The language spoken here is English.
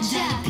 Yeah.